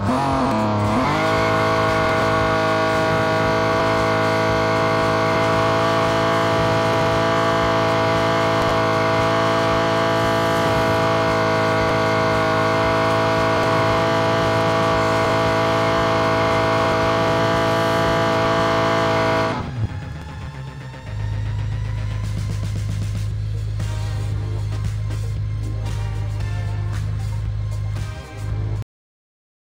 Ah!